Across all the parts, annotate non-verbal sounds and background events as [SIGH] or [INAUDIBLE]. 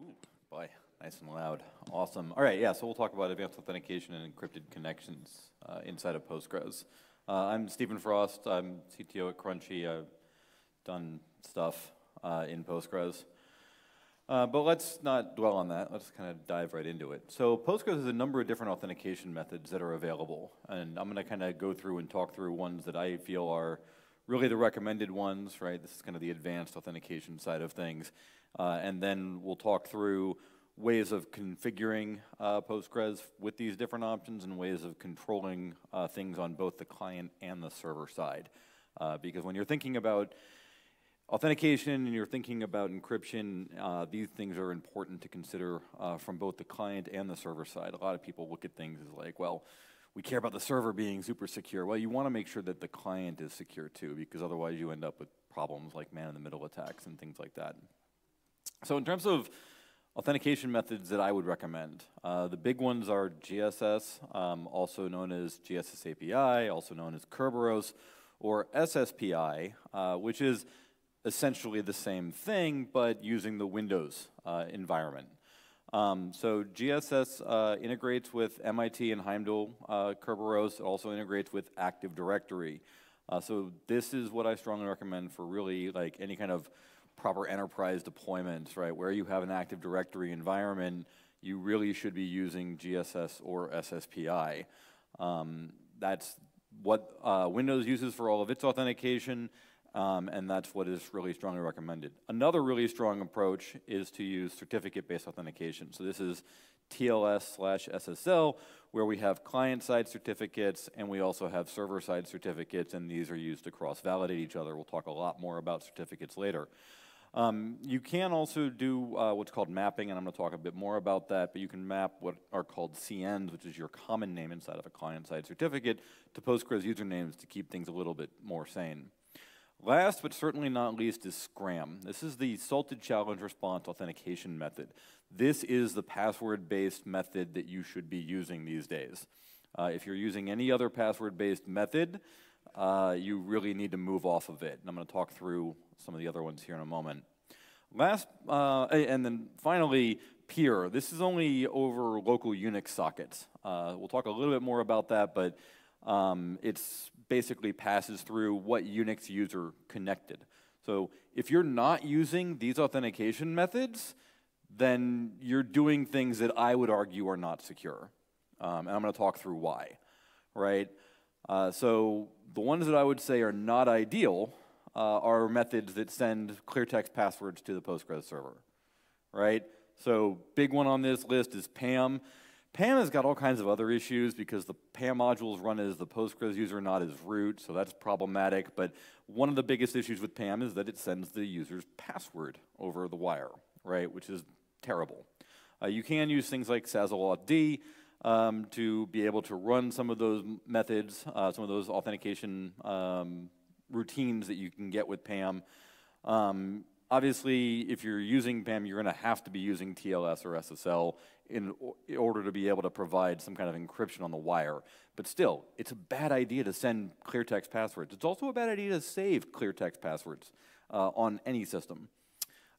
Ooh, boy, nice and loud. Awesome. All right, yeah, so we'll talk about advanced authentication and encrypted connections uh, inside of Postgres. Uh, I'm Stephen Frost. I'm CTO at Crunchy. I've done stuff uh, in Postgres. Uh, but let's not dwell on that. Let's kind of dive right into it. So Postgres has a number of different authentication methods that are available. And I'm going to kind of go through and talk through ones that I feel are really the recommended ones, right? This is kind of the advanced authentication side of things. Uh, and then we'll talk through ways of configuring uh, Postgres with these different options and ways of controlling uh, things on both the client and the server side. Uh, because when you're thinking about authentication and you're thinking about encryption, uh, these things are important to consider uh, from both the client and the server side. A lot of people look at things as like, well, we care about the server being super secure. Well, you want to make sure that the client is secure too, because otherwise you end up with problems like man-in-the-middle attacks and things like that. So in terms of authentication methods that I would recommend, uh, the big ones are GSS, um, also known as GSS API, also known as Kerberos, or SSPI, uh, which is essentially the same thing, but using the Windows uh, environment. Um, so GSS uh, integrates with MIT and Heimdal uh, Kerberos. It also integrates with Active Directory. Uh, so this is what I strongly recommend for really like any kind of proper enterprise deployments, right? Where you have an Active Directory environment, you really should be using GSS or SSPI. Um, that's what uh, Windows uses for all of its authentication. Um, and that's what is really strongly recommended. Another really strong approach is to use certificate-based authentication. So this is TLS slash SSL, where we have client-side certificates and we also have server-side certificates, and these are used to cross-validate each other. We'll talk a lot more about certificates later. Um, you can also do uh, what's called mapping, and I'm going to talk a bit more about that, but you can map what are called CNs, which is your common name inside of a client-side certificate, to Postgres usernames to keep things a little bit more sane. Last but certainly not least is SCRAM. This is the Salted Challenge Response Authentication method. This is the password-based method that you should be using these days. Uh, if you're using any other password-based method, uh, you really need to move off of it. And I'm going to talk through some of the other ones here in a moment. Last, uh, and then finally, peer. This is only over local Unix sockets. Uh, we'll talk a little bit more about that, but um, it's basically passes through what Unix user connected. So if you're not using these authentication methods, then you're doing things that I would argue are not secure. Um, and I'm going to talk through why, right? Uh, so the ones that I would say are not ideal uh, are methods that send clear text passwords to the Postgres server, right? So big one on this list is PAM. PAM has got all kinds of other issues because the PAM modules run as the Postgres user, not as root, so that's problematic. But one of the biggest issues with PAM is that it sends the user's password over the wire, right, which is terrible. Uh, you can use things like SASL um, to be able to run some of those methods, uh, some of those authentication um, routines that you can get with PAM. Um, obviously, if you're using PAM, you're going to have to be using TLS or SSL in, in order to be able to provide some kind of encryption on the wire. But still, it's a bad idea to send clear text passwords. It's also a bad idea to save clear text passwords uh, on any system.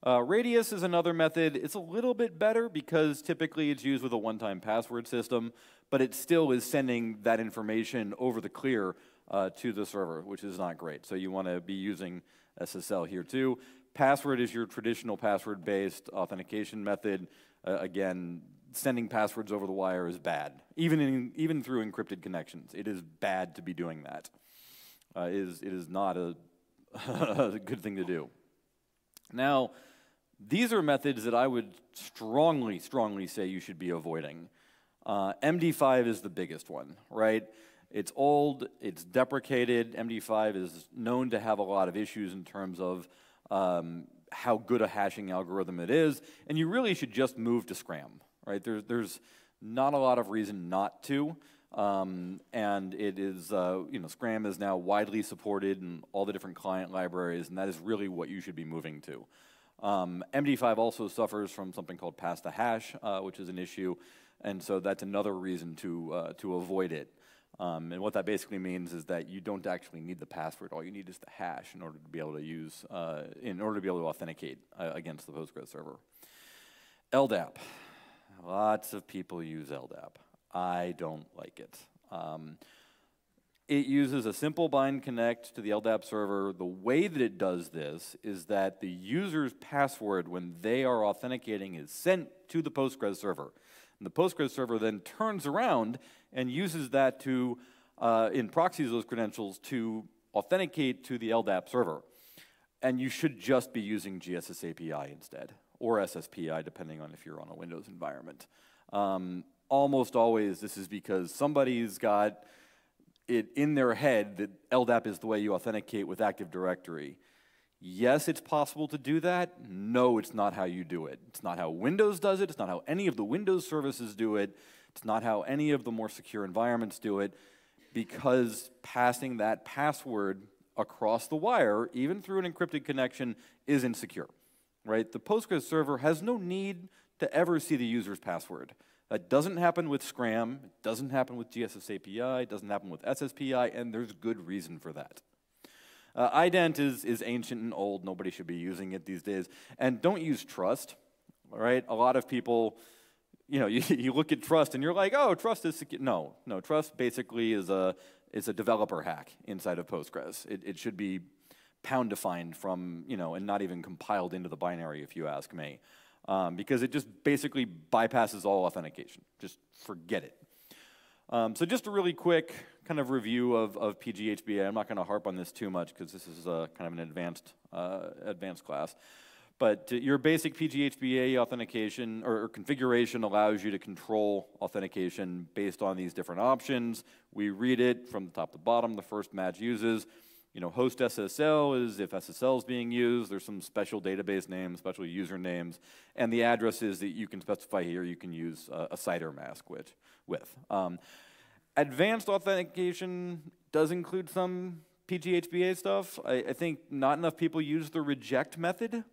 Uh, Radius is another method. It's a little bit better because typically it's used with a one-time password system, but it still is sending that information over the clear uh, to the server, which is not great. So you want to be using SSL here too. Password is your traditional password-based authentication method. Uh, again, sending passwords over the wire is bad, even, in, even through encrypted connections. It is bad to be doing that. Uh, it, is, it is not a, [LAUGHS] a good thing to do. Now, these are methods that I would strongly, strongly say you should be avoiding. Uh, MD5 is the biggest one, right? It's old, it's deprecated. MD5 is known to have a lot of issues in terms of um, how good a hashing algorithm it is, and you really should just move to Scram right? There's, there's not a lot of reason not to. Um, and it is, uh, you know, Scram is now widely supported in all the different client libraries, and that is really what you should be moving to. Um, MD5 also suffers from something called pass the hash, uh, which is an issue, and so that's another reason to, uh, to avoid it. Um, and what that basically means is that you don't actually need the password. All you need is the hash in order to be able to use, uh, in order to be able to authenticate uh, against the Postgres server. LDAP. Lots of people use LDAP. I don't like it. Um, it uses a simple bind connect to the LDAP server. The way that it does this is that the user's password when they are authenticating is sent to the Postgres server. And the Postgres server then turns around and uses that to, uh, in proxies those credentials, to authenticate to the LDAP server. And you should just be using GSS API instead, or SSPI, depending on if you're on a Windows environment. Um, almost always, this is because somebody's got it in their head that LDAP is the way you authenticate with Active Directory. Yes, it's possible to do that. No, it's not how you do it. It's not how Windows does it. It's not how any of the Windows services do it. It's not how any of the more secure environments do it because passing that password across the wire, even through an encrypted connection, is insecure, right? The Postgres server has no need to ever see the user's password. That doesn't happen with Scram, it doesn't happen with GSS API, it doesn't happen with SSPI, and there's good reason for that. Uh, ident is, is ancient and old, nobody should be using it these days. And don't use trust, all right? A lot of people, you know, you, [LAUGHS] you look at trust and you're like, oh, trust is secure. No, no, trust basically is a, is a developer hack inside of Postgres. It, it should be pound defined from, you know, and not even compiled into the binary if you ask me um, because it just basically bypasses all authentication. Just forget it. Um, so just a really quick kind of review of, of PGHBA. I'm not going to harp on this too much because this is uh, kind of an advanced, uh, advanced class. But uh, your basic PGHBA authentication or, or, configuration allows you to control authentication based on these different options. We read it from the top to bottom, the first match uses you know, host SSL is if SSL is being used, there's some special database names, special usernames, and the addresses that you can specify here, you can use a CIDR mask with. with. Um, advanced authentication does include some PGHBA stuff. I, I think not enough people use the reject method,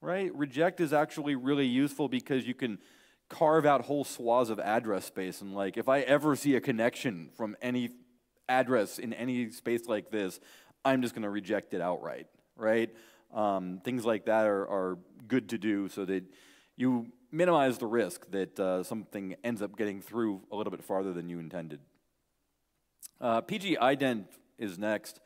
right? Reject is actually really useful because you can carve out whole swaths of address space and like if I ever see a connection from any address in any space like this, I'm just going to reject it outright, right? Um, things like that are, are, good to do so that you minimize the risk that uh, something ends up getting through a little bit farther than you intended. Uh, PG ident is next.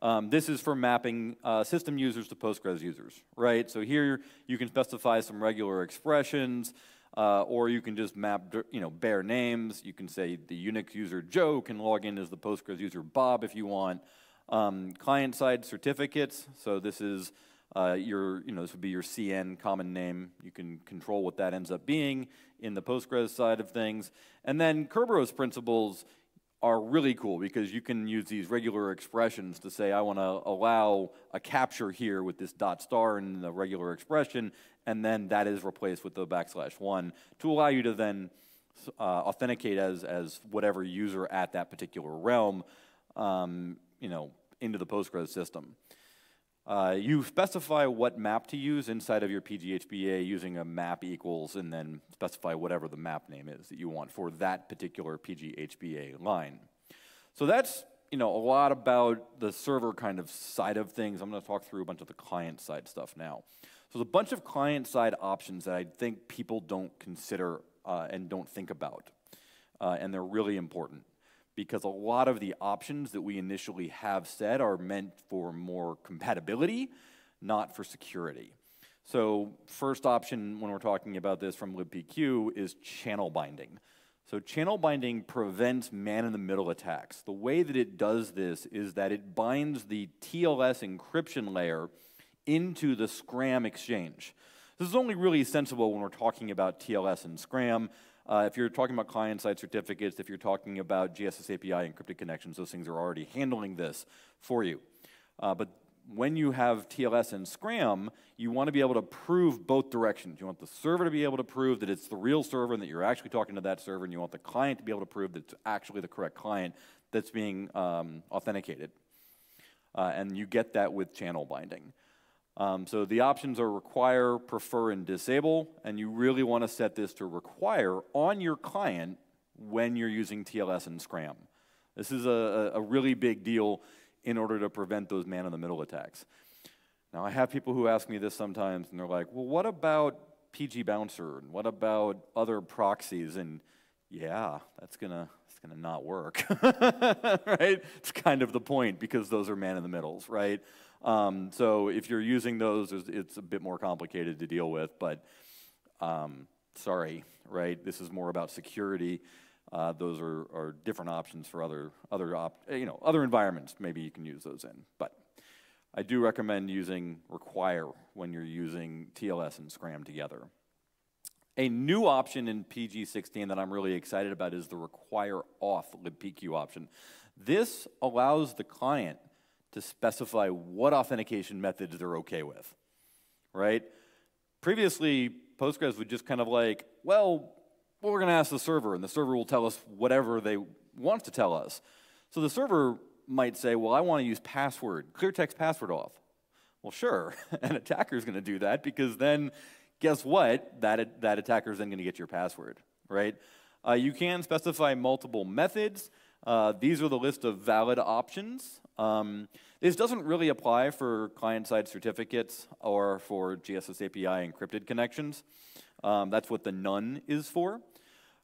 Um, this is for mapping uh, system users to Postgres users, right? So here you can specify some regular expressions, uh, or you can just map, you know, bare names. You can say the Unix user Joe can log in as the Postgres user Bob if you want. Um, Client-side certificates, so this is uh, your, you know, this would be your CN common name. You can control what that ends up being in the Postgres side of things. And then Kerberos principals are really cool because you can use these regular expressions to say, I want to allow a capture here with this dot star in the regular expression, and then that is replaced with the backslash one to allow you to then uh, authenticate as, as whatever user at that particular realm. Um, you know, into the Postgres system. Uh, you specify what map to use inside of your PGHBA using a map equals and then specify whatever the map name is that you want for that particular PGHBA line. So that's you know a lot about the server kind of side of things. I'm going to talk through a bunch of the client side stuff now. So there's a bunch of client side options that I think people don't consider uh, and don't think about, uh, and they're really important because a lot of the options that we initially have set are meant for more compatibility, not for security. So first option when we're talking about this from libpq is channel binding. So channel binding prevents man-in-the-middle attacks. The way that it does this is that it binds the TLS encryption layer into the Scram exchange. This is only really sensible when we're talking about TLS and Scram. Uh, if you're talking about client-side certificates, if you're talking about GSS API encrypted connections, those things are already handling this for you. Uh, but when you have TLS and Scram, you want to be able to prove both directions. You want the server to be able to prove that it's the real server and that you're actually talking to that server, and you want the client to be able to prove that it's actually the correct client that's being um, authenticated. Uh, and you get that with channel binding. Um, so the options are require, prefer, and disable, and you really want to set this to require on your client when you're using TLS and Scram. This is a, a really big deal in order to prevent those man-in-the-middle attacks. Now, I have people who ask me this sometimes, and they're like, well, what about PG Bouncer? And what about other proxies? And yeah, that's gonna it's gonna not work, [LAUGHS] right? It's kind of the point because those are man in the middles, right? Um, so if you're using those, it's a bit more complicated to deal with. But um, sorry, right? This is more about security. Uh, those are, are different options for other other op, you know other environments. Maybe you can use those in, but I do recommend using require when you're using TLS and Scram together. A new option in PG16 that I'm really excited about is the require auth libpq option. This allows the client to specify what authentication methods they're okay with, right? Previously, Postgres would just kind of like, well, we're going to ask the server, and the server will tell us whatever they want to tell us. So the server might say, well, I want to use password, clear text password off. Well, sure, [LAUGHS] an attacker is going to do that because then guess what? That, that attacker is then going to get your password, right? Uh, you can specify multiple methods. Uh, these are the list of valid options. Um, this doesn't really apply for client-side certificates or for GSS API encrypted connections. Um, that's what the none is for.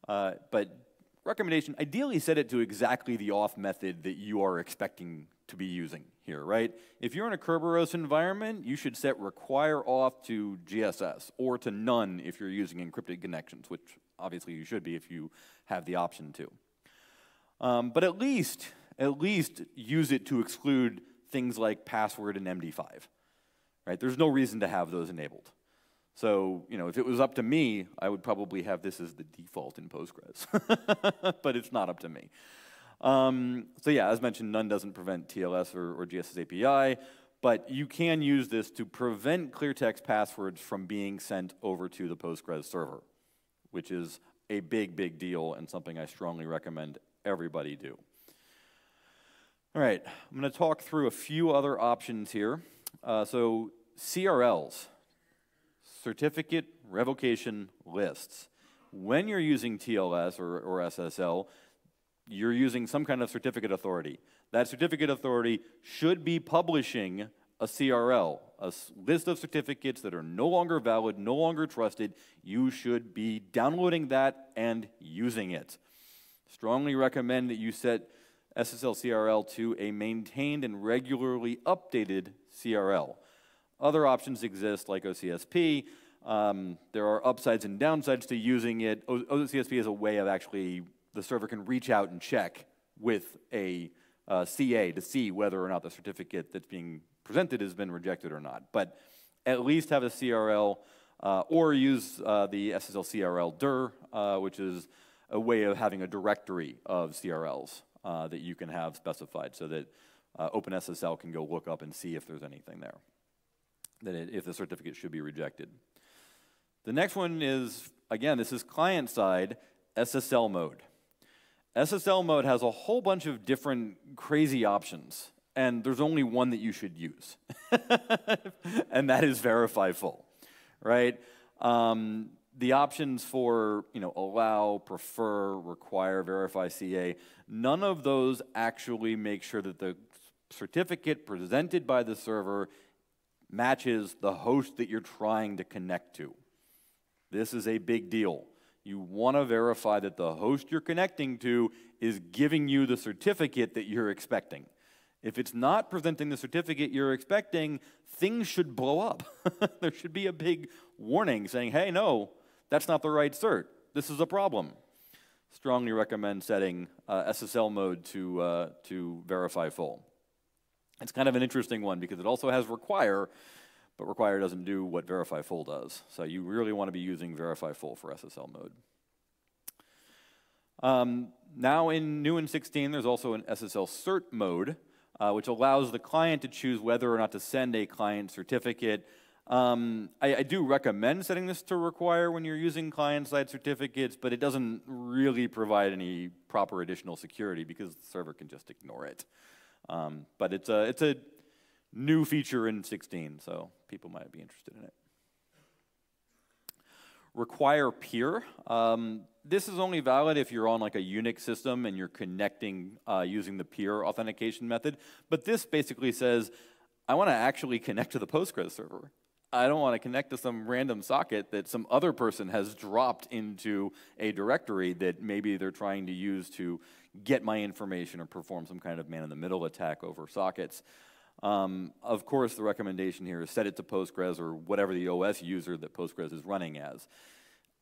Uh, but recommendation, ideally set it to exactly the auth method that you are expecting to be using here, right? If you're in a Kerberos environment, you should set require auth to GSS or to none if you're using encrypted connections, which obviously you should be if you have the option to. Um, but at least, at least use it to exclude things like password and MD5, right? There's no reason to have those enabled. So, you know, if it was up to me, I would probably have this as the default in Postgres. [LAUGHS] but it's not up to me. Um, so yeah, as mentioned, none doesn't prevent TLS or, or GSS API, but you can use this to prevent clear text passwords from being sent over to the Postgres server, which is a big, big deal and something I strongly recommend everybody do. All right, I'm going to talk through a few other options here. Uh, so CRLs certificate revocation lists. When you're using TLS or, or SSL, you're using some kind of certificate authority. That certificate authority should be publishing a CRL, a list of certificates that are no longer valid, no longer trusted. You should be downloading that and using it. Strongly recommend that you set SSL CRL to a maintained and regularly updated CRL. Other options exist like OCSP. Um, there are upsides and downsides to using it. O OCSP is a way of actually, the server can reach out and check with a uh, CA to see whether or not the certificate that's being presented has been rejected or not. But at least have a CRL uh, or use uh, the SSL CRL dir, uh, which is a way of having a directory of CRLs uh, that you can have specified so that uh, OpenSSL can go look up and see if there's anything there that it, if the certificate should be rejected. The next one is, again, this is client side, SSL mode. SSL mode has a whole bunch of different crazy options, and there's only one that you should use, [LAUGHS] and that is verify full, right? Um, the options for you know allow, prefer, require, verify CA, none of those actually make sure that the certificate presented by the server matches the host that you're trying to connect to. This is a big deal. You want to verify that the host you're connecting to is giving you the certificate that you're expecting. If it's not presenting the certificate you're expecting, things should blow up. [LAUGHS] there should be a big warning saying, hey, no, that's not the right cert. This is a problem. Strongly recommend setting uh, SSL mode to, uh, to verify full. It's kind of an interesting one because it also has require, but require doesn't do what verify full does. So you really want to be using verify full for SSL mode. Um, now in new in 16, there's also an SSL cert mode, uh, which allows the client to choose whether or not to send a client certificate. Um, I, I, do recommend setting this to require when you're using client-side certificates, but it doesn't really provide any proper additional security because the server can just ignore it. Um, but it's a, it's a new feature in 16, so people might be interested in it. Require peer. Um, this is only valid if you're on like a Unix system and you're connecting uh, using the peer authentication method. But this basically says, I want to actually connect to the Postgres server. I don't want to connect to some random socket that some other person has dropped into a directory that maybe they're trying to use to get my information or perform some kind of man-in-the-middle attack over sockets. Um, of course, the recommendation here is set it to Postgres or whatever the OS user that Postgres is running as.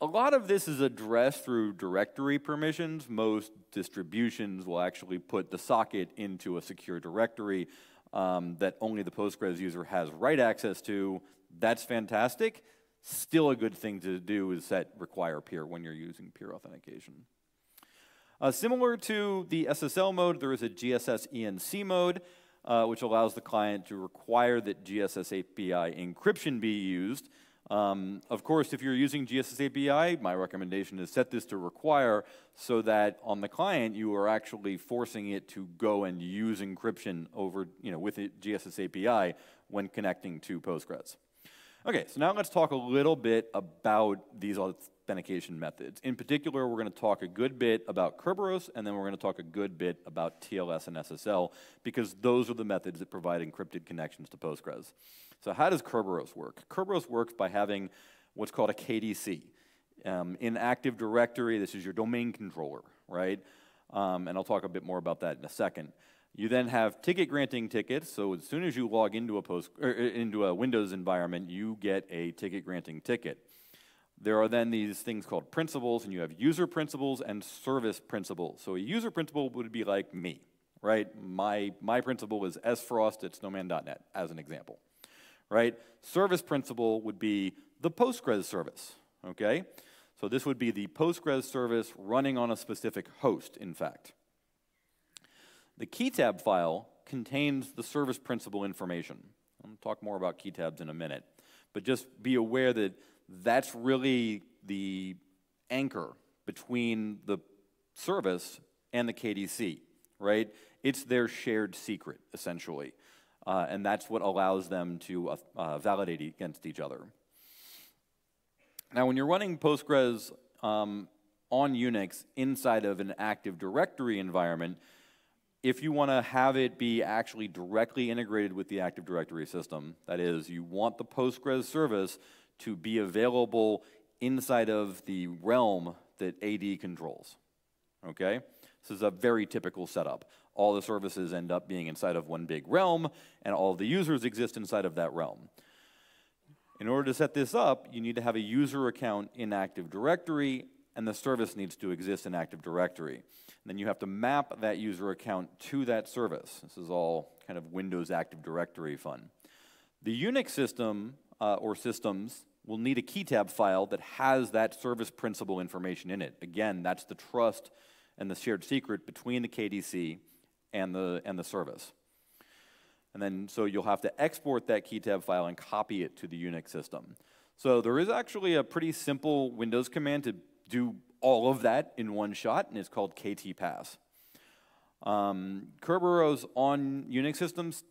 A lot of this is addressed through directory permissions. Most distributions will actually put the socket into a secure directory um, that only the Postgres user has write access to. That's fantastic. Still a good thing to do is set require peer when you're using peer authentication. Uh, similar to the SSL mode, there is a GSS ENC mode, uh, which allows the client to require that GSS API encryption be used. Um, of course, if you're using GSS API, my recommendation is set this to require so that on the client you are actually forcing it to go and use encryption over, you know, with GSS API when connecting to Postgres. Okay, so now let's talk a little bit about these authentication methods. In particular, we're going to talk a good bit about Kerberos, and then we're going to talk a good bit about TLS and SSL, because those are the methods that provide encrypted connections to Postgres. So how does Kerberos work? Kerberos works by having what's called a KDC. Um, in Active Directory, this is your domain controller, right? Um, and I'll talk a bit more about that in a second. You then have ticket granting tickets. So as soon as you log into a post er, into a Windows environment, you get a ticket granting ticket. There are then these things called principals, and you have user principals and service principals. So a user principal would be like me, right? My, my principal is sfrost at snowman.net, as an example right? Service principal would be the Postgres service, okay? So this would be the Postgres service running on a specific host, in fact. The key tab file contains the service principal information. I'll talk more about key tabs in a minute. But just be aware that that's really the anchor between the service and the KDC, right? It's their shared secret, essentially uh, and that's what allows them to uh, uh, validate against each other. Now, when you're running Postgres um, on Unix inside of an Active Directory environment, if you want to have it be actually directly integrated with the Active Directory system, that is, you want the Postgres service to be available inside of the realm that AD controls. Okay? This is a very typical setup all the services end up being inside of one big realm, and all the users exist inside of that realm. In order to set this up, you need to have a user account in Active Directory, and the service needs to exist in Active Directory. And then you have to map that user account to that service. This is all kind of Windows Active Directory fun. The Unix system uh, or systems will need a key tab file that has that service principal information in it. Again, that's the trust and the shared secret between the KDC and the, and the service. And then, so you'll have to export that key tab file and copy it to the Unix system. So there is actually a pretty simple Windows command to do all of that in one shot, and it's called ktpass. Um, Kerberos on Unix systems,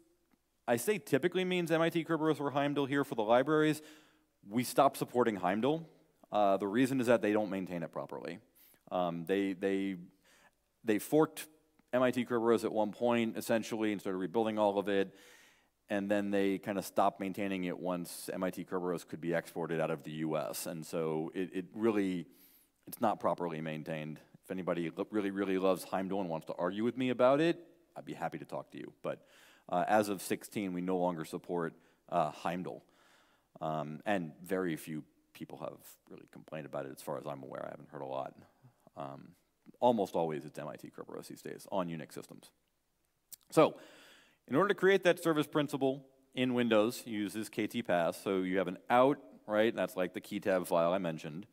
I say typically means MIT Kerberos or Heimdal here for the libraries. We stopped supporting Heimdal. Uh, the reason is that they don't maintain it properly. Um, they, they, they forked MIT Kerberos at one point, essentially, and started rebuilding all of it. And then they kind of stopped maintaining it once MIT Kerberos could be exported out of the US. And so it, it really, it's not properly maintained. If anybody really, really loves Heimdal and wants to argue with me about it, I'd be happy to talk to you. But uh, as of 16, we no longer support uh, Heimdal. Um, and very few people have really complained about it as far as I'm aware. I haven't heard a lot. Um, almost always it's MIT Kerberos these days on Unix systems. So in order to create that service principal in Windows, you use this ktpass. So you have an out, right? That's like the key tab file I mentioned.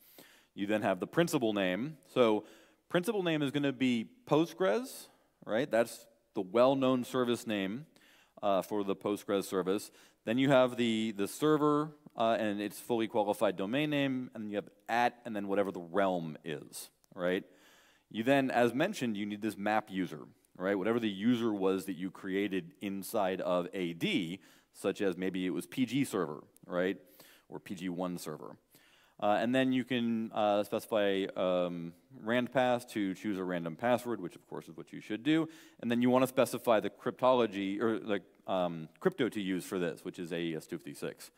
You then have the principal name. So principal name is going to be Postgres, right? That's the well-known service name uh, for the Postgres service. Then you have the, the server uh, and its fully qualified domain name, and you have at and then whatever the realm is, right? You then, as mentioned, you need this map user, right? Whatever the user was that you created inside of AD, such as maybe it was PG server, right? Or PG1 server. Uh, and then you can uh, specify um, rand pass to choose a random password, which of course is what you should do. And then you want to specify the cryptology or the um, crypto to use for this, which is AES 256.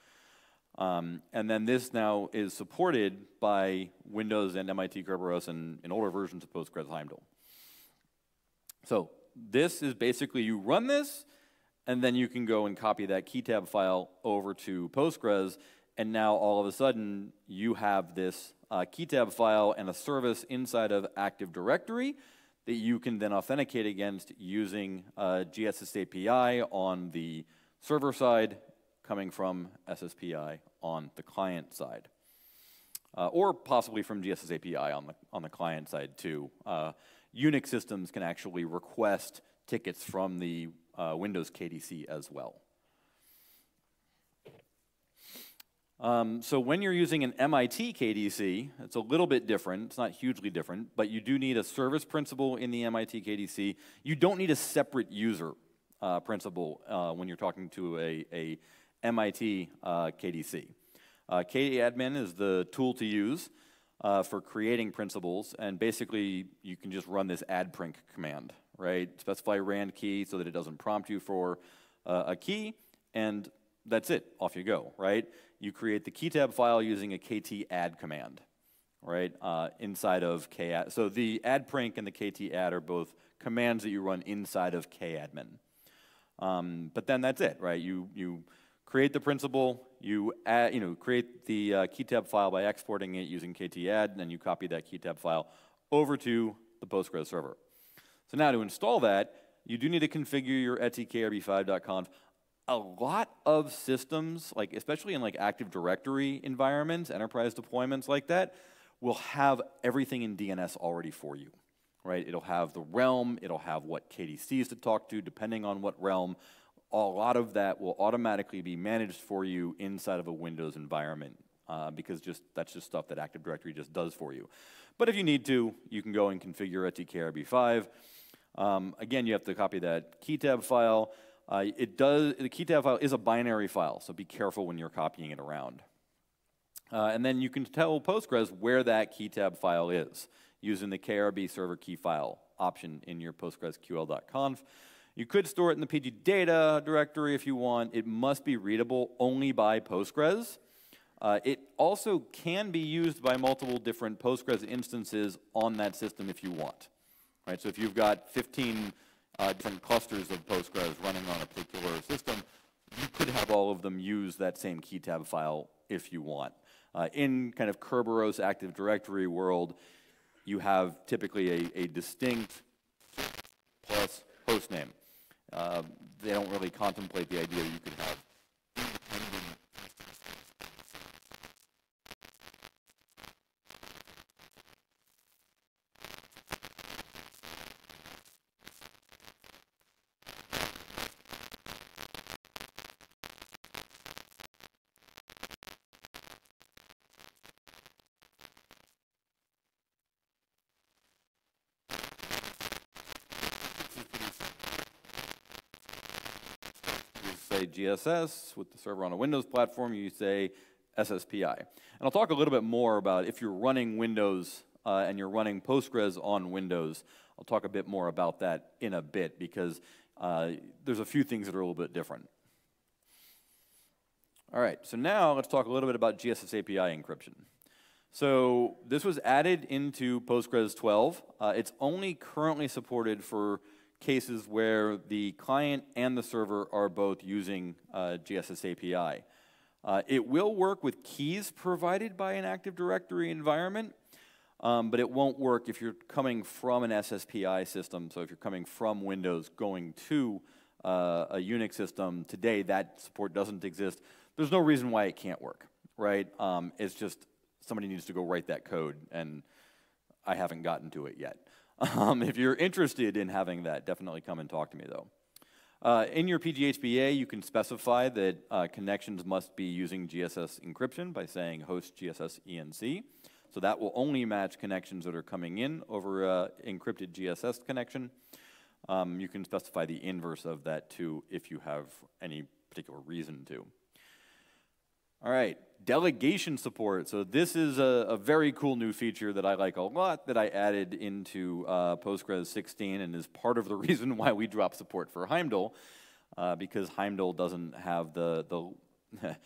Um, and then this now is supported by Windows and MIT Kerberos and in older versions of Postgres Heimdal. So this is basically you run this, and then you can go and copy that key tab file over to Postgres, and now all of a sudden you have this uh, key tab file and a service inside of Active Directory that you can then authenticate against using uh, GSS API on the server side coming from SSPI on the client side. Uh, or possibly from GSS API on the, on the client side too. Uh, Unix systems can actually request tickets from the uh, Windows KDC as well. Um, so when you're using an MIT KDC, it's a little bit different. It's not hugely different, but you do need a service principal in the MIT KDC. You don't need a separate user uh, principal uh, when you're talking to a, a MIT uh, KDC. Uh, KAdmin is the tool to use uh, for creating principals, and basically you can just run this addprinc command, right? Specify rand key so that it doesn't prompt you for uh, a key, and that's it. Off you go, right? You create the key tab file using a kt add command, right? Uh, inside of kadd. So the addprinc and the kt add are both commands that you run inside of kadmin. Um, but then that's it, right? You you create the principal, you add, you know, create the uh, file by exporting it using kt add, and then you copy that key tab file over to the Postgres server. So now to install that, you do need to configure your etckrb5.conf. A lot of systems, like especially in like Active Directory environments, enterprise deployments like that, will have everything in DNS already for you, right? It'll have the realm, it'll have what KDCs to talk to, depending on what realm a lot of that will automatically be managed for you inside of a Windows environment uh, because just that's just stuff that Active Directory just does for you. But if you need to, you can go and configure a TKRB5. Um, again, you have to copy that key tab file. Uh, it does the key tab file is a binary file, so be careful when you're copying it around. Uh, and then you can tell Postgres where that key tab file is using the KRB server key file option in your postgresql.conf. You could store it in the PG data directory if you want. It must be readable only by Postgres. Uh, it also can be used by multiple different Postgres instances on that system if you want. Right, so if you've got 15 uh, different clusters of Postgres running on a particular system, you could have all of them use that same key tab file if you want. Uh, in kind of Kerberos Active Directory world, you have typically a, a distinct plus host name. Uh, they don't really contemplate the idea that you could have GSS. With the server on a Windows platform, you say SSPI. And I'll talk a little bit more about if you're running Windows uh, and you're running Postgres on Windows. I'll talk a bit more about that in a bit because uh, there's a few things that are a little bit different. All right, so now let's talk a little bit about GSS API encryption. So this was added into Postgres 12. Uh, it's only currently supported for cases where the client and the server are both using uh, GSS API. Uh, it will work with keys provided by an Active Directory environment, um, but it won't work if you're coming from an SSPI system. So if you're coming from Windows going to uh, a Unix system, today that support doesn't exist. There's no reason why it can't work, right? Um, it's just somebody needs to go write that code, and I haven't gotten to it yet. Um, if you're interested in having that, definitely come and talk to me though. Uh, in your PGHBA, you can specify that uh, connections must be using GSS encryption by saying host GSS ENC. So that will only match connections that are coming in over uh, encrypted GSS connection. Um, you can specify the inverse of that too if you have any particular reason to. All right, delegation support. So this is a, a, very cool new feature that I like a lot that I added into uh, Postgres 16 and is part of the [LAUGHS] reason why we dropped support for Heimdal, uh, because Heimdal doesn't have the, the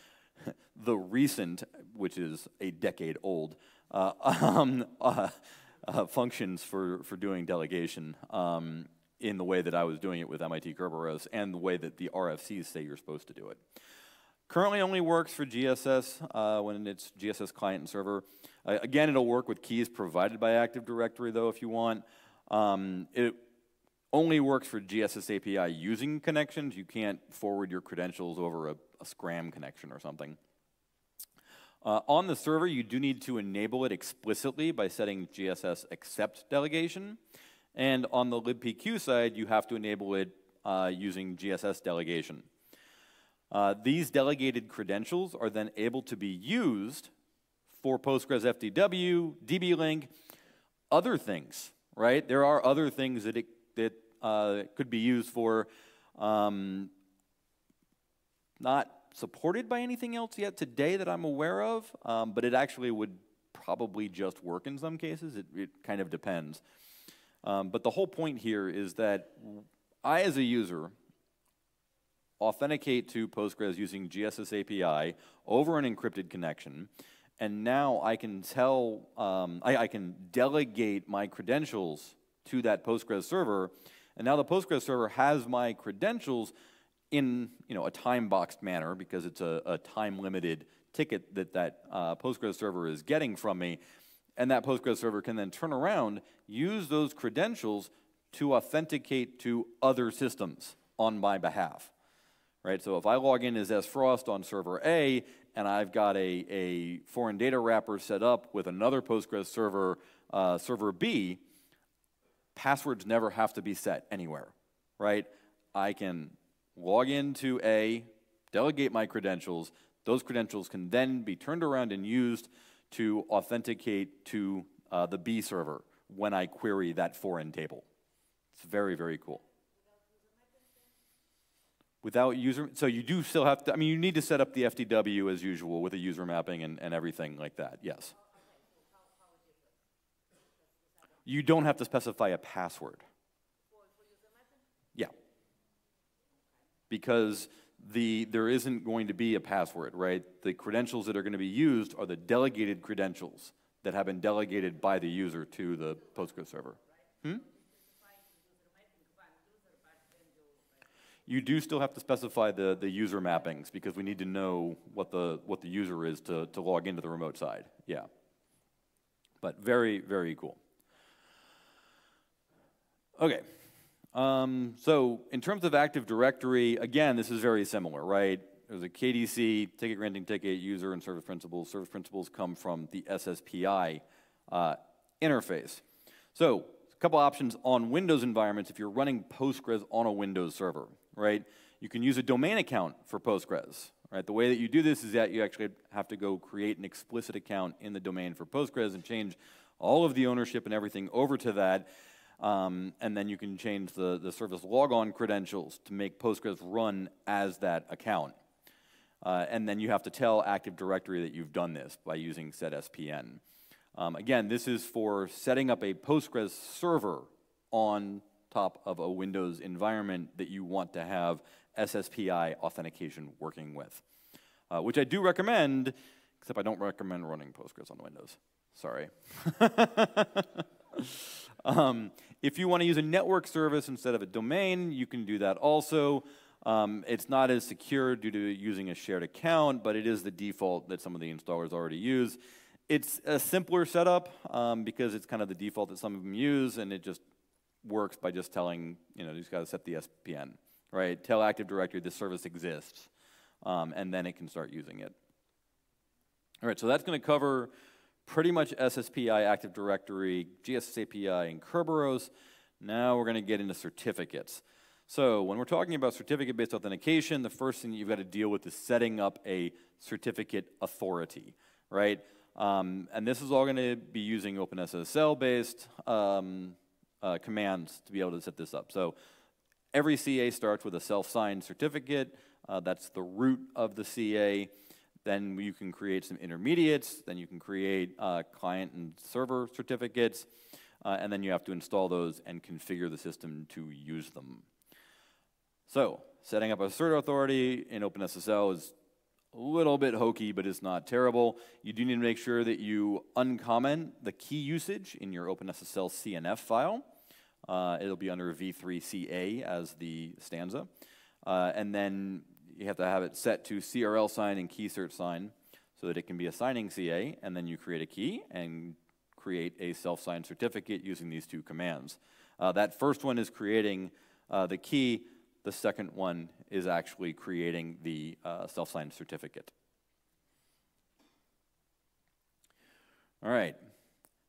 [LAUGHS] the recent, which is a decade old, uh, [LAUGHS] um, uh, uh, functions for, for doing delegation um, in the way that I was doing it with MIT Kerberos and the way that the RFCs say you're supposed to do it. Currently only works for GSS uh, when it's GSS client and server. Uh, again, it'll work with keys provided by Active Directory though if you want. Um, it only works for GSS API using connections. You can't forward your credentials over a, a Scram connection or something. Uh, on the server, you do need to enable it explicitly by setting GSS accept delegation. And on the libpq side, you have to enable it uh, using GSS delegation. Uh, these delegated credentials are then able to be used for Postgres FDW, DB-Link, other things, right? There are other things that it that uh, could be used for. Um, not supported by anything else yet today that I'm aware of, um, but it actually would probably just work in some cases. It, it kind of depends. Um, but the whole point here is that I, as a user, authenticate to Postgres using GSS API over an encrypted connection, and now I can tell, um, I, I can delegate my credentials to that Postgres server, and now the Postgres server has my credentials in you know, a time-boxed manner because it's a, a time-limited ticket that that uh, Postgres server is getting from me, and that Postgres server can then turn around, use those credentials to authenticate to other systems on my behalf. Right? So if I log in as sfrost on server A and I've got a, a foreign data wrapper set up with another Postgres server, uh, server B, passwords never have to be set anywhere, right? I can log into A, delegate my credentials. Those credentials can then be turned around and used to authenticate to uh, the B server when I query that foreign table. It's very, very cool. Without user, so you do still have to, I mean, you need to set up the FDW as usual with a user mapping and, and everything like that, yes. You don't have to specify a password. Yeah. Because the, there isn't going to be a password, right? The credentials that are going to be used are the delegated credentials that have been delegated by the user to the Postgres server. Hmm? You do still have to specify the, the user mappings because we need to know what the, what the user is to, to log into the remote side. Yeah. But very, very cool. Okay. Um, so in terms of Active Directory, again, this is very similar, right? There's a KDC, ticket granting ticket, user and service principals. Service principals come from the SSPI uh, interface. So a couple options on Windows environments if you're running Postgres on a Windows server, right? You can use a domain account for Postgres, right? The way that you do this is that you actually have to go create an explicit account in the domain for Postgres and change all of the ownership and everything over to that. Um, and then you can change the, the service logon credentials to make Postgres run as that account. Uh, and then you have to tell Active Directory that you've done this by using setSPN. Um, again, this is for setting up a Postgres server on of a Windows environment that you want to have SSPI authentication working with, uh, which I do recommend, except I don't recommend running Postgres on the Windows. Sorry. [LAUGHS] um, if you want to use a network service instead of a domain, you can do that also. Um, it's not as secure due to using a shared account, but it is the default that some of the installers already use. It's a simpler setup um, because it's kind of the default that some of them use, and it just works by just telling, you know, you just got to set the SPN, right? Tell Active Directory this service exists, um, and then it can start using it. All right, so that's going to cover pretty much SSPI, Active Directory, GSS API, and Kerberos. Now we're going to get into certificates. So when we're talking about certificate-based authentication, the first thing you've got to deal with is setting up a certificate authority, right? Um, and this is all going to be using OpenSSL-based um, uh, commands to be able to set this up. So every CA starts with a self-signed certificate. Uh, that's the root of the CA. Then you can create some intermediates. Then you can create uh, client and server certificates. Uh, and then you have to install those and configure the system to use them. So setting up a cert authority in OpenSSL is a little bit hokey, but it's not terrible. You do need to make sure that you uncomment the key usage in your OpenSSL CNF file. Uh, it'll be under v3ca as the stanza. Uh, and then you have to have it set to CRL sign and key cert sign so that it can be a signing CA, and then you create a key and create a self-signed certificate using these two commands. Uh, that first one is creating uh, the key. The second one is actually creating the uh, self-signed certificate. All right.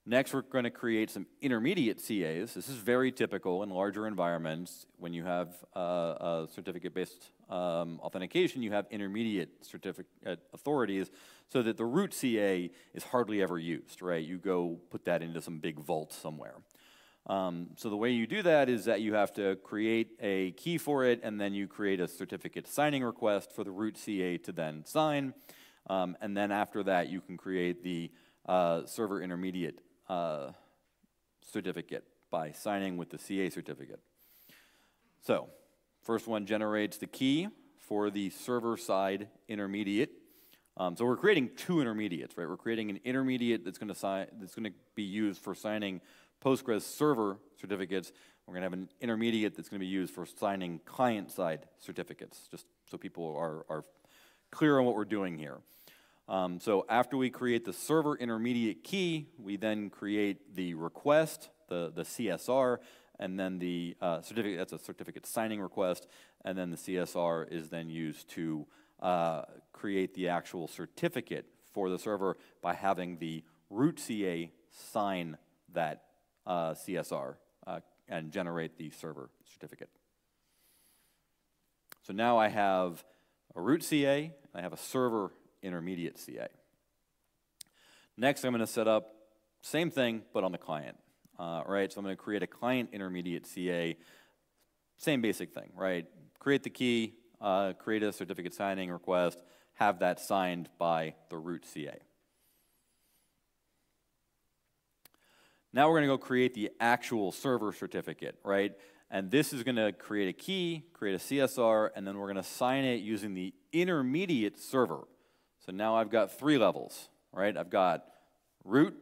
Next, we're going to create some intermediate CAs. This is very typical in larger environments. When you have uh, a certificate-based um, authentication, you have intermediate certificate authorities so that the root CA is hardly ever used, right? You go put that into some big vault somewhere. Um, so the way you do that is that you have to create a key for it, and then you create a certificate signing request for the root CA to then sign. Um, and then after that, you can create the uh, server intermediate uh, certificate by signing with the CA certificate. So, first one generates the key for the server side intermediate. Um, so we're creating two intermediates, right? We're creating an intermediate that's going to sign that's going to be used for signing Postgres server certificates. We're going to have an intermediate that's going to be used for signing client side certificates, just so people are, are clear on what we're doing here. Um, so after we create the server intermediate key, we then create the request, the, the CSR, and then the uh, certificate, that's a certificate signing request, and then the CSR is then used to uh, create the actual certificate for the server by having the root CA sign that uh, CSR uh, and generate the server certificate. So now I have a root CA, I have a server intermediate CA. Next, I'm going to set up same thing, but on the client. Uh, right, so I'm going to create a client intermediate CA. Same basic thing, right? Create the key, uh, create a certificate signing request, have that signed by the root CA. Now we're going to go create the actual server certificate, right? And this is going to create a key, create a CSR, and then we're going to sign it using the intermediate server. So now I've got three levels, right? I've got root,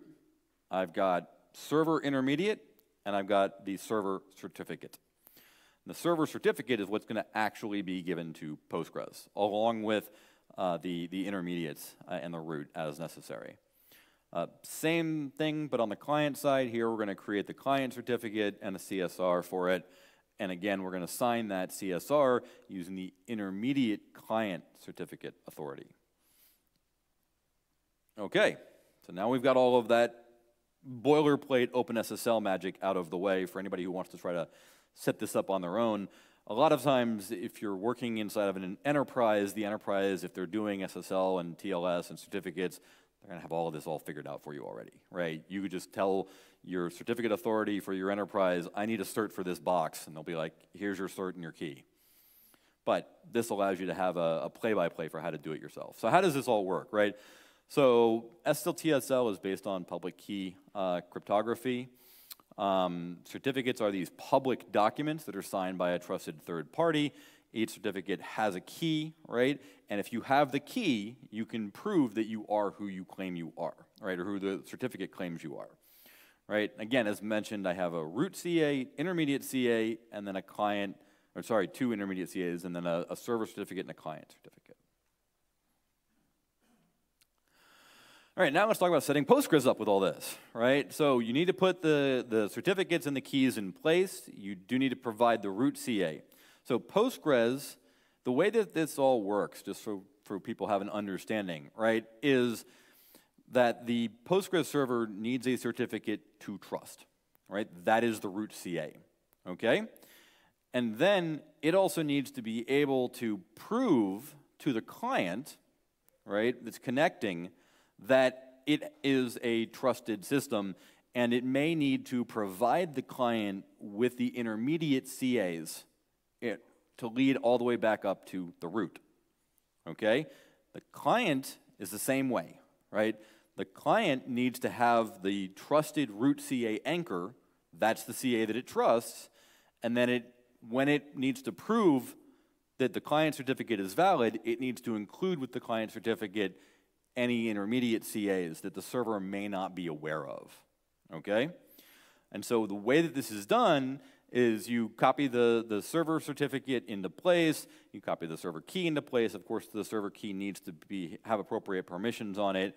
I've got server intermediate, and I've got the server certificate. And the server certificate is what's going to actually be given to Postgres, along with uh, the, the intermediates uh, and the root as necessary. Uh, same thing, but on the client side here, we're going to create the client certificate and a CSR for it. And again, we're going to sign that CSR using the intermediate client certificate authority. Okay, so now we've got all of that boilerplate OpenSSL magic out of the way for anybody who wants to try to set this up on their own. A lot of times, if you're working inside of an enterprise, the enterprise, if they're doing SSL and TLS and certificates, they're going to have all of this all figured out for you already, right? You could just tell your certificate authority for your enterprise, I need a cert for this box, and they'll be like, here's your cert and your key. But this allows you to have a play-by-play -play for how to do it yourself. So how does this all work, right? So SSL is based on public key uh, cryptography. Um, certificates are these public documents that are signed by a trusted third party. Each certificate has a key, right? And if you have the key, you can prove that you are who you claim you are, right? Or who the certificate claims you are, right? Again, as mentioned, I have a root CA, intermediate CA, and then a client, or sorry, two intermediate CAs, and then a, a server certificate and a client certificate. All right, now let's talk about setting Postgres up with all this, right? So you need to put the, the certificates and the keys in place. You do need to provide the root CA. So Postgres, the way that this all works, just for, for people have an understanding, right, is that the Postgres server needs a certificate to trust, right? That is the root CA, okay? And then it also needs to be able to prove to the client, right, that's connecting that it is a trusted system and it may need to provide the client with the intermediate CAs to lead all the way back up to the root. Okay? The client is the same way, right? The client needs to have the trusted root CA anchor, that's the CA that it trusts, and then it when it needs to prove that the client certificate is valid, it needs to include with the client certificate any intermediate CAs that the server may not be aware of. Okay? And so the way that this is done is you copy the, the server certificate into place, you copy the server key into place. Of course, the server key needs to be, have appropriate permissions on it.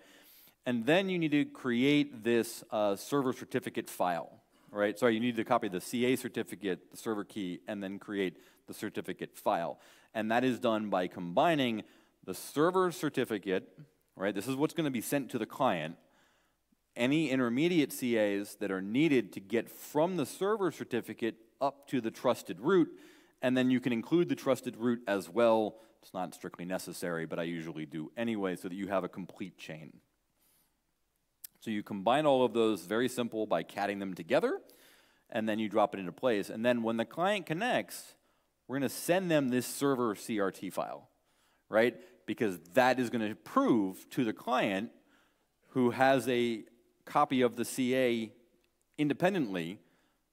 And then you need to create this uh, server certificate file, right? Sorry, you need to copy the CA certificate, the server key, and then create the certificate file. And that is done by combining the server certificate, right? This is what's going to be sent to the client, any intermediate CAs that are needed to get from the server certificate up to the trusted root, and then you can include the trusted root as well. It's not strictly necessary, but I usually do anyway, so that you have a complete chain. So you combine all of those very simple by catting them together, and then you drop it into place. And then when the client connects, we're going to send them this server CRT file, right? Because that is going to prove to the client who has a copy of the CA independently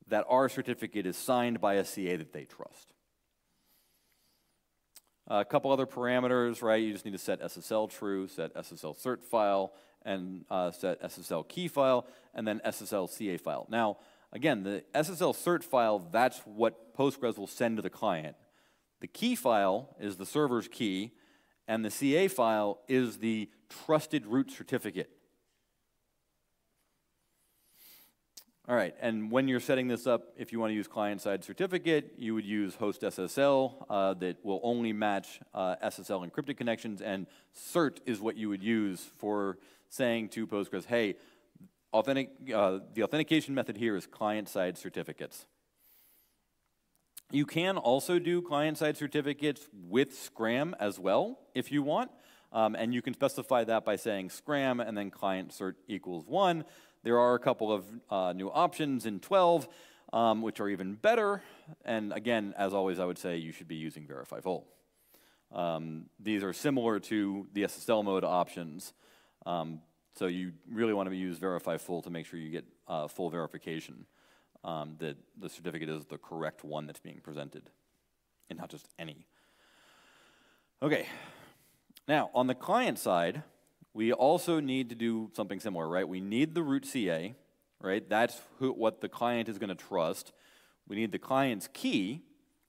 that our certificate is signed by a CA that they trust. A couple other parameters, right? You just need to set SSL true, set SSL cert file, and uh, set SSL key file, and then SSL CA file. Now, again, the SSL cert file, that's what Postgres will send to the client. The key file is the server's key, and the CA file is the trusted root certificate. All right, and when you're setting this up, if you want to use client-side certificate, you would use host SSL uh, that will only match uh, SSL encrypted connections, and cert is what you would use for saying to Postgres, hey, authentic, uh, the authentication method here is client-side certificates. You can also do client-side certificates with Scram as well, if you want, um, and you can specify that by saying Scram and then client cert equals one, there are a couple of uh, new options in 12, um, which are even better. And again, as always, I would say you should be using Verify Full. Um, these are similar to the SSL mode options. Um, so you really want to use Verify Full to make sure you get uh, full verification um, that the certificate is the correct one that's being presented, and not just any. Okay, now on the client side, we also need to do something similar, right? We need the root CA, right? That's who, what the client is going to trust. We need the client's key,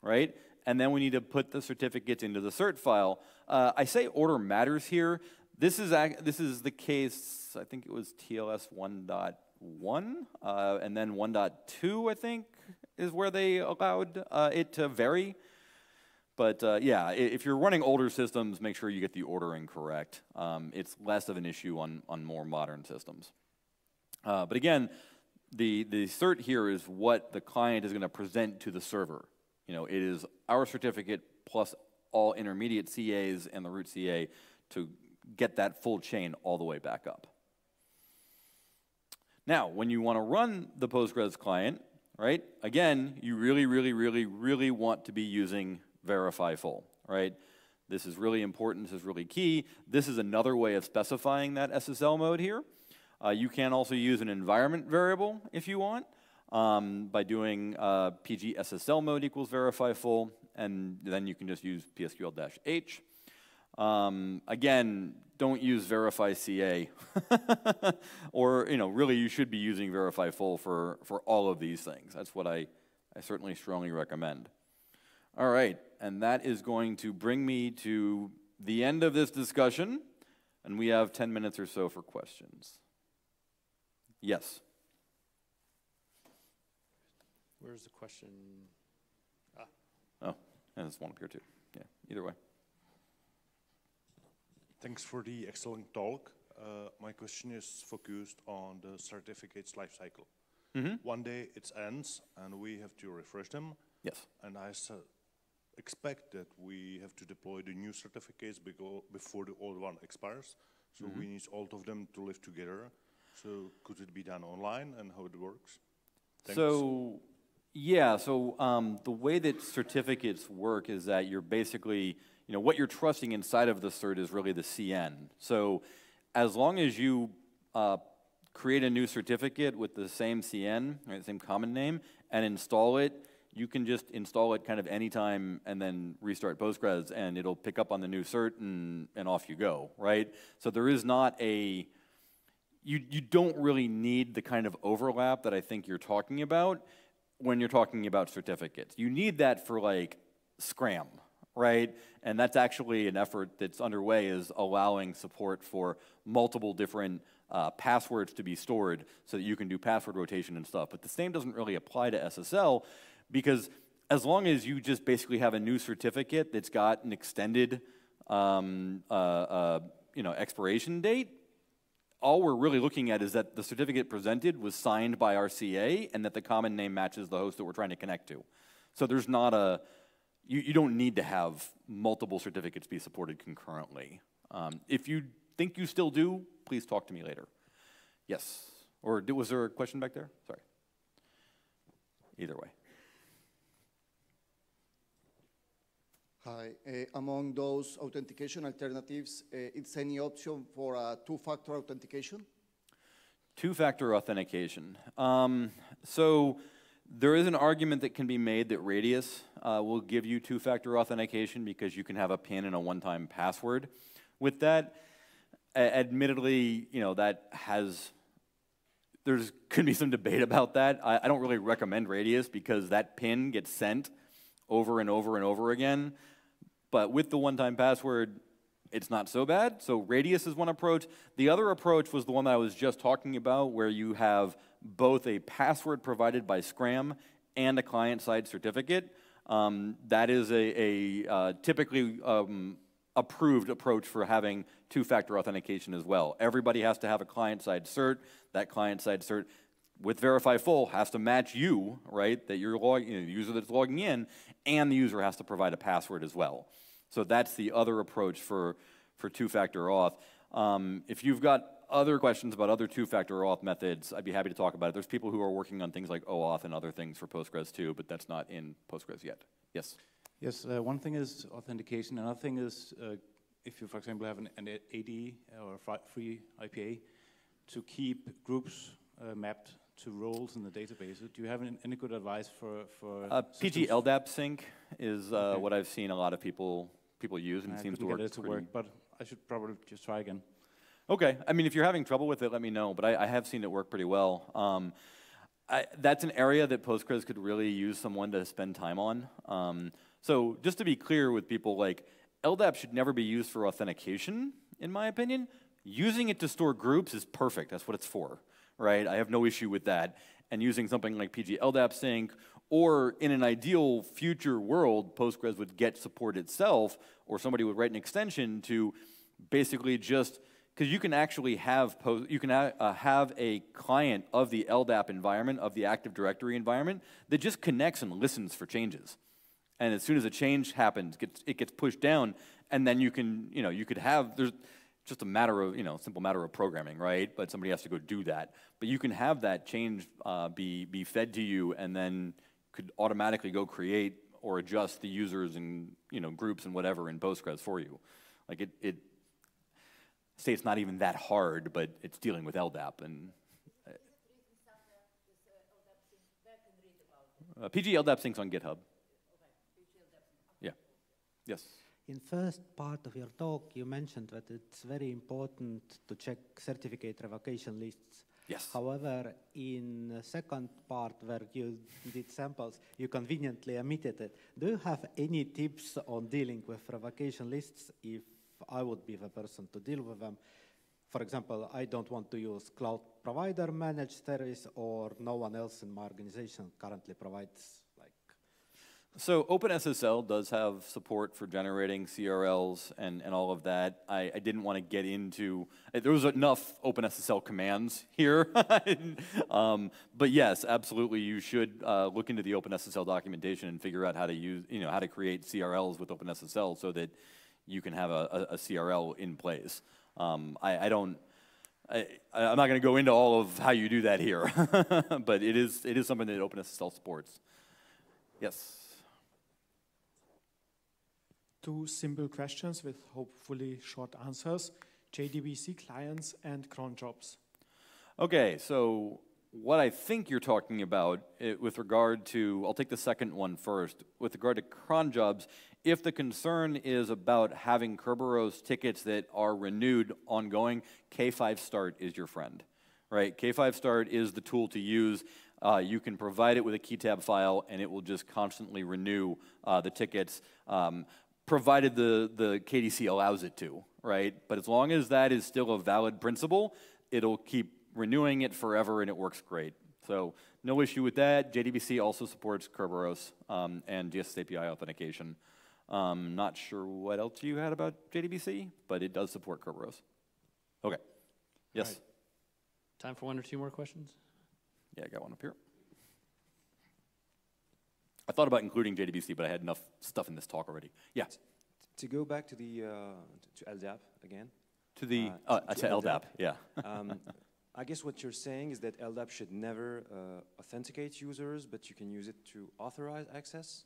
right? And then we need to put the certificates into the cert file. Uh, I say order matters here. This is, this is the case, I think it was TLS 1.1, uh, and then 1.2, I think, is where they allowed uh, it to vary. But uh, yeah, if you're running older systems, make sure you get the ordering correct. Um, it's less of an issue on, on more modern systems. Uh, but again, the, the cert here is what the client is going to present to the server. You know, it is our certificate plus all intermediate CAs and the root CA to get that full chain all the way back up. Now, when you want to run the Postgres client, right, again, you really, really, really, really want to be using verify full, right? This is really important, this is really key. This is another way of specifying that SSL mode here. Uh, you can also use an environment variable if you want um, by doing uh, PG SSL mode equals verify full, and then you can just use PSQL-H. Um, again, don't use verify CA, [LAUGHS] or you know, really, you should be using verify full for for all of these things. That's what I I certainly strongly recommend. All right, and that is going to bring me to the end of this discussion, and we have 10 minutes or so for questions. Yes? Where's the question? Ah. Oh, and there's one up here too. Yeah, either way. Thanks for the excellent talk. Uh, my question is focused on the certificates lifecycle. Mm -hmm. One day it ends and we have to refresh them. Yes. And I expect that we have to deploy the new certificates before the old one expires. So mm -hmm. we need all of them to live together. So could it be done online and how it works? Thanks. So yeah, so um, the way that certificates work is that you're basically, you know, what you're trusting inside of the cert is really the CN. So as long as you uh, create a new certificate with the same CN, right, same common name, and install it, you can just install it kind of anytime and then restart Postgres and it'll pick up on the new cert and, and off you go, right? So there is not a, you, you don't really need the kind of overlap that I think you're talking about when you're talking about certificates. You need that for like Scram, right? And that's actually an effort that's underway is allowing support for multiple different uh, passwords to be stored so that you can do password rotation and stuff. But the same doesn't really apply to SSL because as long as you just basically have a new certificate that's got an extended um, uh, uh, you know, expiration date, all we're really looking at is that the certificate presented was signed by our CA and that the common name matches the host that we're trying to connect to. So there's not a, you, you don't need to have multiple certificates be supported concurrently. Um, if you think you still do, please talk to me later. Yes, or was there a question back there? Sorry. Either way. Hi. Uh, among those authentication alternatives, uh, it's any option for a two-factor authentication? Two-factor authentication. Um, so there is an argument that can be made that Radius uh, will give you two-factor authentication because you can have a PIN and a one-time password. With that, admittedly, you know that has there's [LAUGHS] could be some debate about that. I, I don't really recommend Radius because that PIN gets sent over and over and over again. But with the one-time password, it's not so bad. So Radius is one approach. The other approach was the one that I was just talking about, where you have both a password provided by Scram and a client-side certificate. Um, that is a, a uh, typically um, approved approach for having two-factor authentication as well. Everybody has to have a client-side cert. That client-side cert with Verify Full has to match you, right? That you're log, you know, the user that's logging in, and the user has to provide a password as well. So that's the other approach for, for two-factor auth. Um, if you've got other questions about other two-factor auth methods, I'd be happy to talk about it. There's people who are working on things like OAuth and other things for Postgres too, but that's not in Postgres yet. Yes? Yes, uh, one thing is authentication. Another thing is uh, if you, for example, have an, an AD or free IPA, to keep groups uh, mapped to roles in the database. Do you have any, any good advice for for? Uh, PG LDAP sync is uh, okay. what I've seen a lot of people people use and I it seems to work. It to work, but I should probably just try again. Okay, I mean, if you're having trouble with it, let me know. But I, I have seen it work pretty well. Um, I, that's an area that Postgres could really use someone to spend time on. Um, so just to be clear with people, like LDAP should never be used for authentication, in my opinion. Using it to store groups is perfect. That's what it's for, right? I have no issue with that. And using something like PG LDAP sync or in an ideal future world, Postgres would get support itself, or somebody would write an extension to basically just because you can actually have post, you can ha uh, have a client of the LDAP environment of the Active Directory environment that just connects and listens for changes, and as soon as a change happens, gets, it gets pushed down, and then you can you know you could have there's just a matter of you know simple matter of programming, right? But somebody has to go do that. But you can have that change uh, be be fed to you, and then could automatically go create or adjust the users and you know groups and whatever in Postgres for you. Like it, it say it's not even that hard, but it's dealing with LDAP and. Uh, PG LDAP syncs on GitHub. Yeah. Yes. In first part of your talk, you mentioned that it's very important to check certificate revocation lists. Yes. However, in the second part where you did samples, you conveniently omitted it. Do you have any tips on dealing with revocation lists if I would be the person to deal with them? For example, I don't want to use cloud provider managed service or no one else in my organization currently provides so OpenSSL does have support for generating CRLs and, and all of that. I, I didn't want to get into, there was enough OpenSSL commands here. [LAUGHS] um, but yes, absolutely, you should uh, look into the OpenSSL documentation and figure out how to use, you know, how to create CRLs with OpenSSL so that you can have a, a, a CRL in place. Um, I, I don't, I, am not going to go into all of how you do that here, [LAUGHS] but it is, it is something that OpenSSL supports. Yes two simple questions with hopefully short answers. JDBC clients and cron jobs. Okay, so What I think you're talking about eh, with regard to, I'll take the second one first. With regard to cron jobs, if the concern is about having Kerberos tickets that are renewed ongoing, K5 Start is your friend, right? K5 Start is the tool to use. Uh, you can provide it with a key tab file, and it will just constantly renew uh, the tickets, um, provided the, the KDC allows it to, right? But as long as that is still a valid principal, it'll keep renewing it forever, and it works great. So no issue with that. JDBC also supports Kerberos um, and GSSAPI authentication. Um, not sure what else you had about JDBC, but it does support Kerberos. Okay. Yes. Right. Time for one or two more questions? Yeah, I got one up here. I thought about including JDBC, but I had enough stuff in this talk already. Yeah, To go back to the uh, to LDAP again, to the, Uh, uh, to to LDAP. LDAP, yeah. [LAUGHS] um, I guess what you're saying is that LDAP should never uh, authenticate users, but you can use it to authorize access.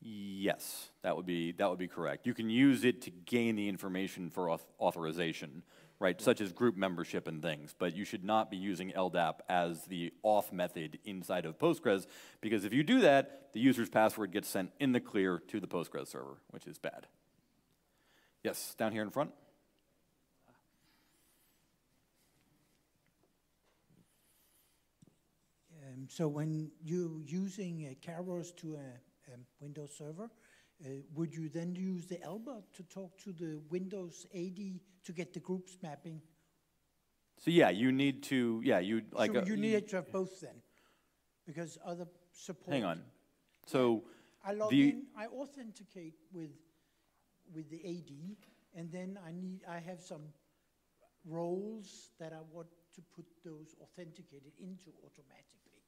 Yes, that would be, that would be correct. You can use it to gain the information for auth- authorization, right, such as group membership and things, but you should not be using LDAP as the auth method inside of Postgres, because if you do that, the user's password gets sent in the clear to the Postgres server, which is bad. Yes, down here in front? Um, so when you're using uh, Kerberos to a, a Windows server, Uh, would you then use the LDAP to talk to the Windows AD to get the groups mapping? So yeah, you need to, yeah, you, like. so a- you need to have both then, because other support. Hang on. So, I log the- in, I authenticate with with the AD, and then I need I have some roles that I want to put those authenticated into automatically,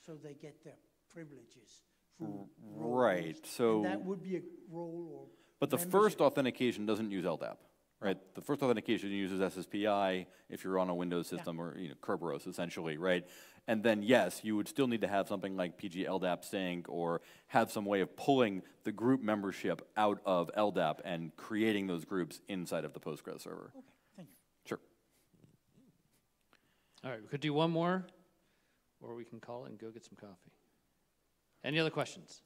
so they get their privileges through roles. right, so- and that would be a role or. But the membership. first authentication doesn't use LDAP, right? The first authentication uses SSPI if you're on a Windows system or, you know, Kerberos essentially, right? And then, yes, you would still need to have something like PG LDAP sync or have some way of pulling the group membership out of LDAP and creating those groups inside of the Postgres server. Okay, thank you. Sure. All right, we could do one more, or we can call it and go get some coffee. Any other questions?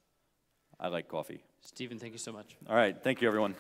I like coffee. Stephen, thank you so much. All right, thank you, everyone.